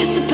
used to